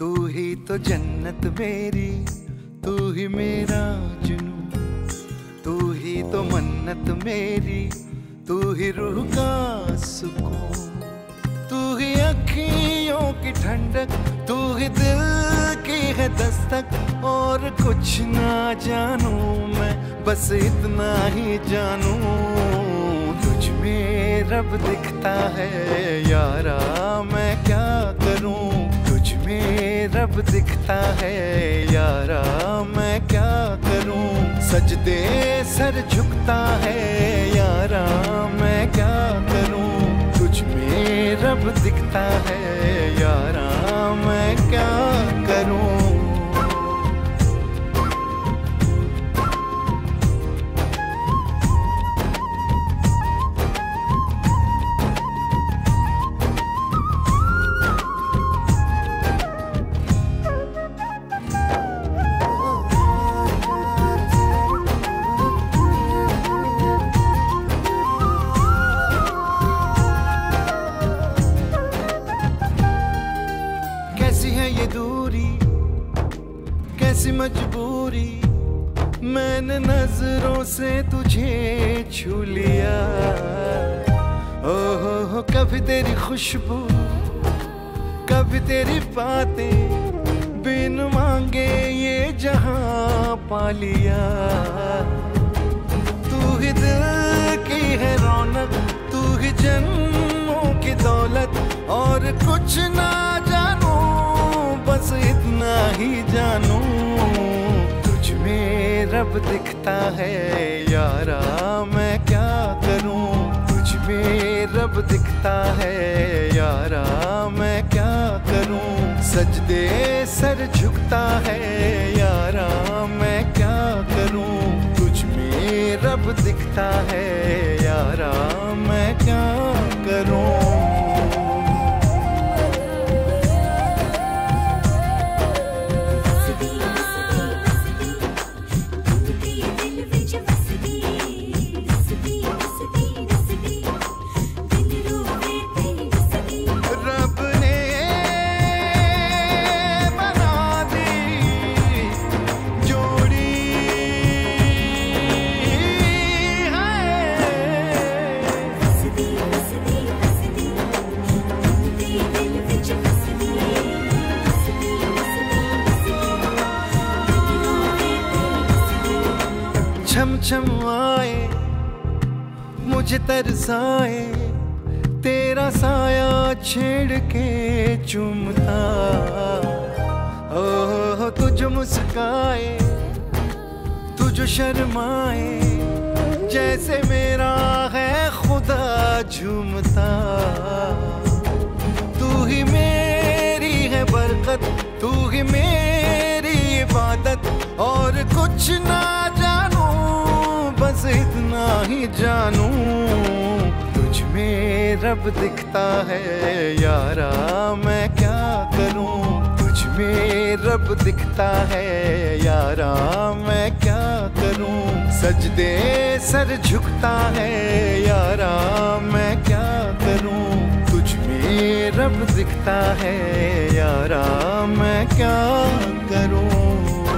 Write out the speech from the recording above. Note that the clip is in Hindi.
तू ही तो जन्नत मेरी, तू ही मेरा जुनू। तू ही तो मन्नत मेरी, तू ही रूह का सुकून। तू ही अखियों की ठंडक, तू ही दिल की है दस्तक। और कुछ ना जानू मैं, बस इतना ही जानू। तुझ में रब दिखता है, यारा मैं क्या करूँ? में रब दिखता है, यारा मैं क्या करूँ? सजदे सर झुकता है, यारा मैं क्या करूँ? तुझ में रब दिखता है, यारा मैं क्या मजबूरी मैंने नज़रों से तुझे छू लिया। ओहो हो, कभी तेरी खुशबू, कभी तेरी बातें बिन मांगे ये जहाँ पा लिया। तू ही दिल की है रौनक, तू ही जन्मों की दौलत, और कुछ ना जानू, बस इतना ही जानू। रब दिखता है, यारा मैं क्या करूँ? कुछ में रब दिखता है, यारा मैं क्या करूँ? सजदे सर झुकता है, यारा मैं क्या करूँ? कुछ भी रब दिखता है, यारा मैं शमाए मुझे तरसाए, तेरा साया छेड़ के चुमता। ओह, तुझ मुस्काए, तुझ शर्माए, जैसे मेरा है खुदा झूमता। तू ही मेरी है बरकत, तू ही मेरी इबादत, और कुछ ना बस इतना ही जानू, तुझ में रब दिखता है, यारा मैं क्या करूँ? तुझ में रब दिखता है, यारा मैं क्या करूँ? सजदे सर झुकता है, यारा मैं क्या करूँ? तुझ में रब दिखता है, यारा मैं क्या करूँ?